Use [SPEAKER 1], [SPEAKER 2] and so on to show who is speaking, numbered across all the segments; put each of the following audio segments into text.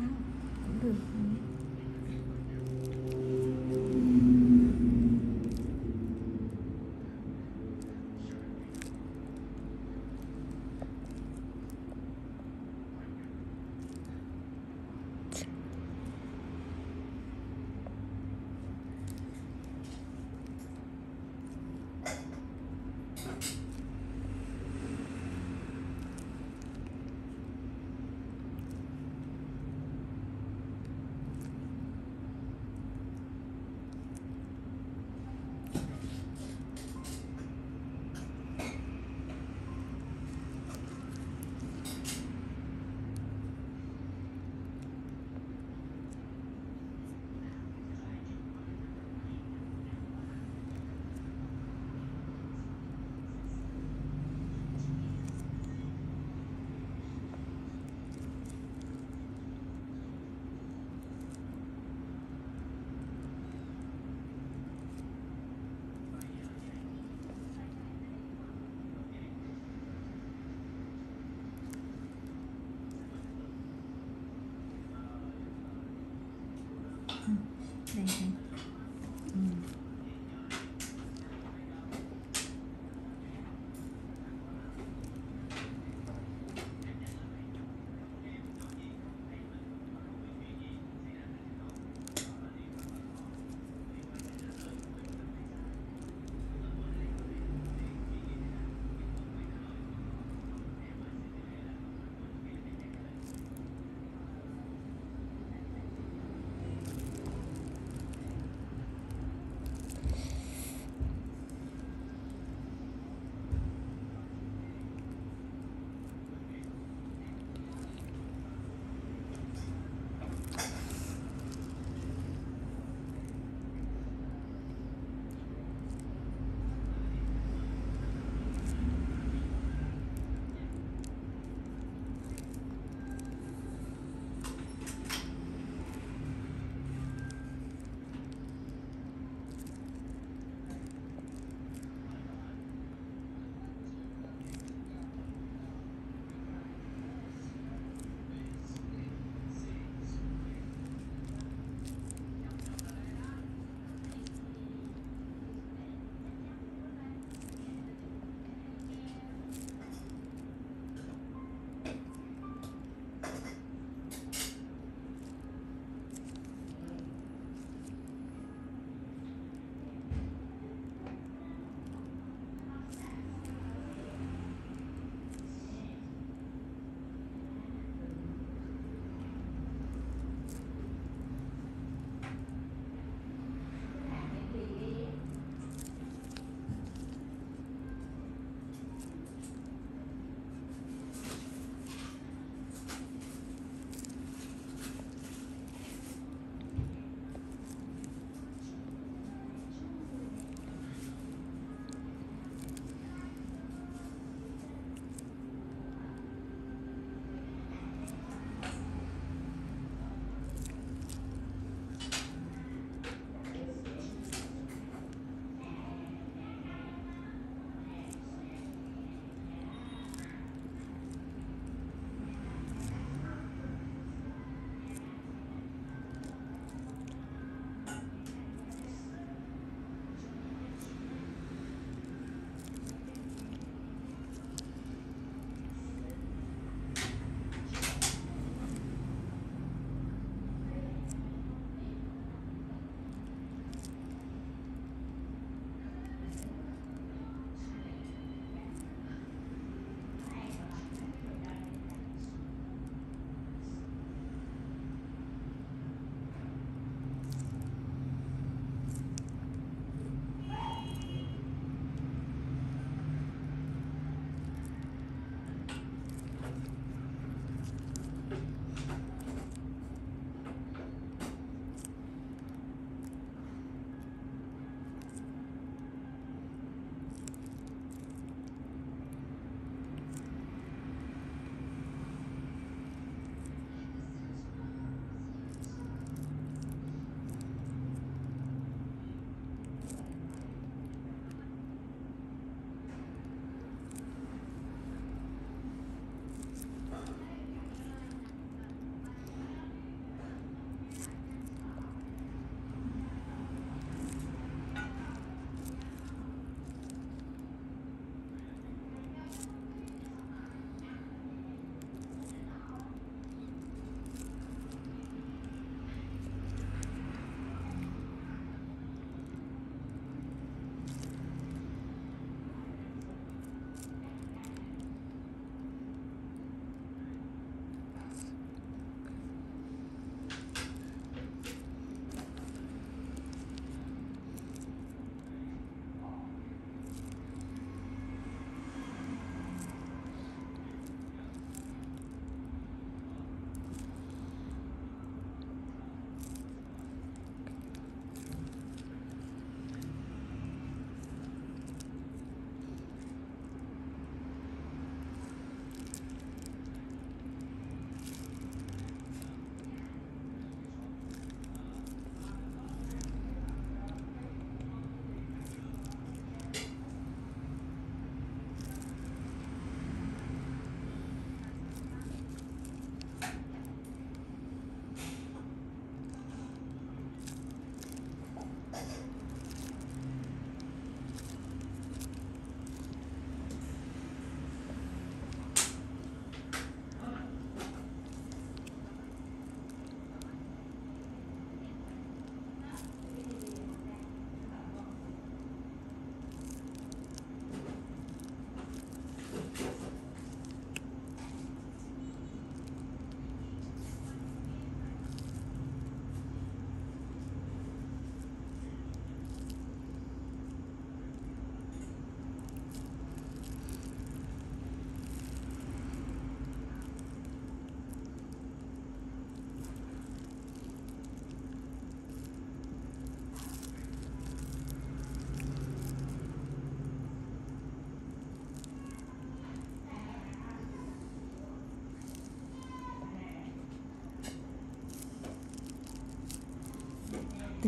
[SPEAKER 1] sao? Cũng được.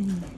[SPEAKER 1] нет.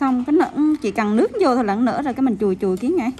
[SPEAKER 1] Xong, cái nở, chỉ cần nước vô thôi là nữa nở rồi cái mình chùi chùi kiến ngay.